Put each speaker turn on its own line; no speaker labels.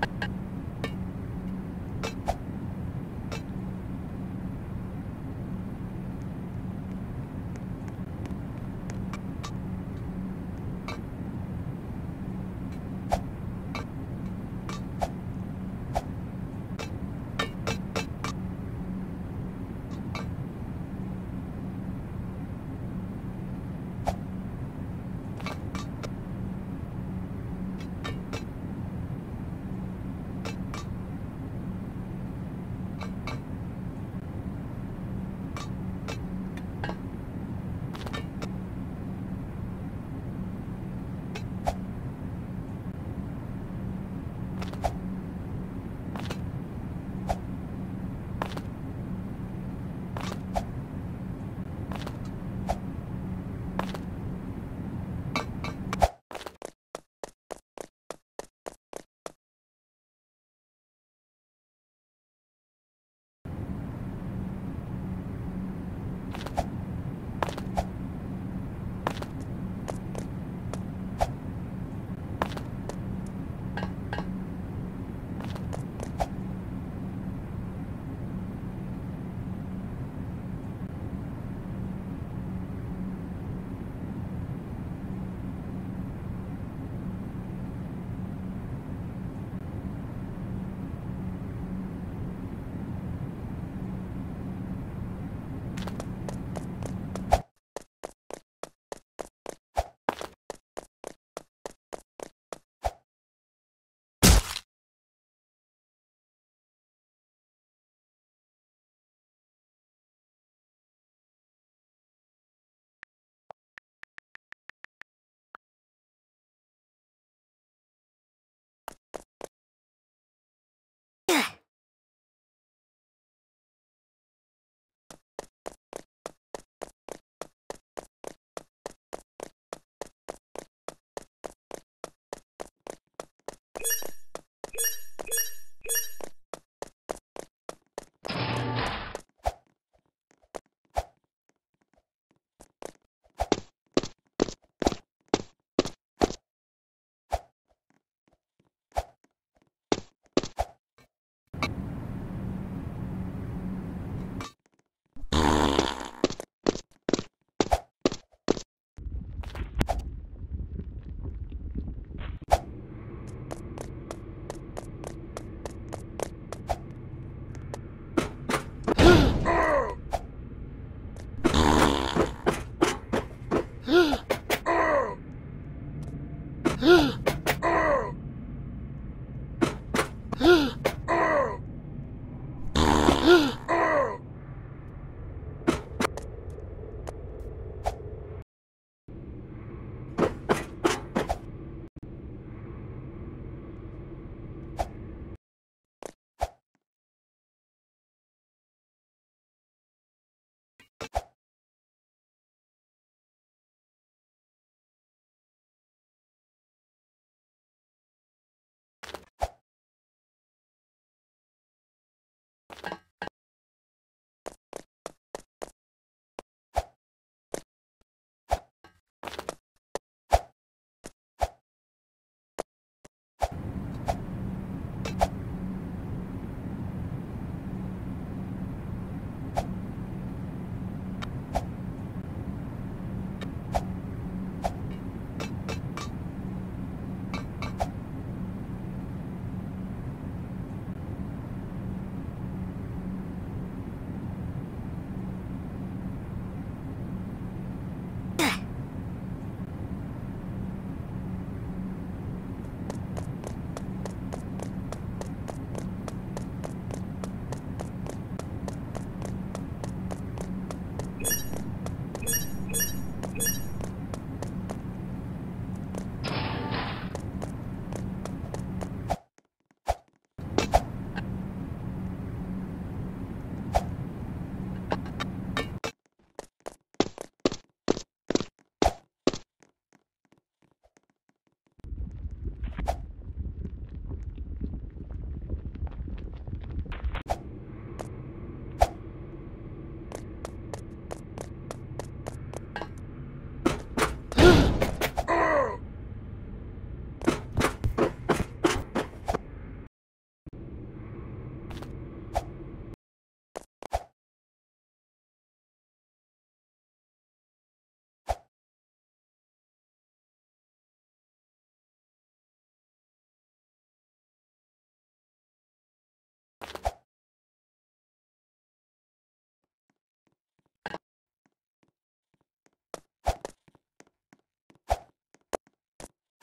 you
you